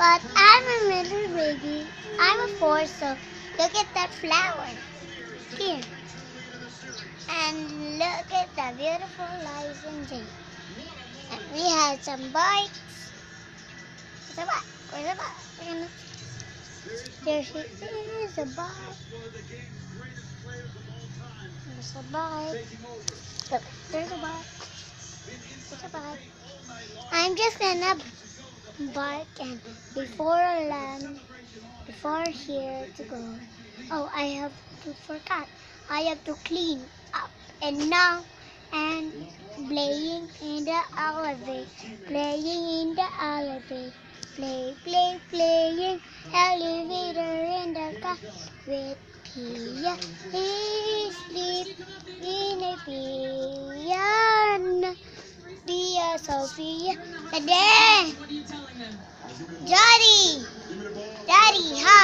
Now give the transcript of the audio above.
But I'm a little baby. I'm a four, so look at that flower. Here. And look at the beautiful lights and Jane. And we had some bikes. Where's the bike? Where's the bike? Gonna... There she is, a bike. There's a bike. Look, there's a bike. There's a bike. I'm just gonna bike and before land, before here to go. Oh, I have to forget. I have to clean up and now and playing in the elevator, playing in the elevator, play, play, playing elevator in the car with Pia. He sleep in a piano. Pia Sophia. Daddy! Daddy, hi!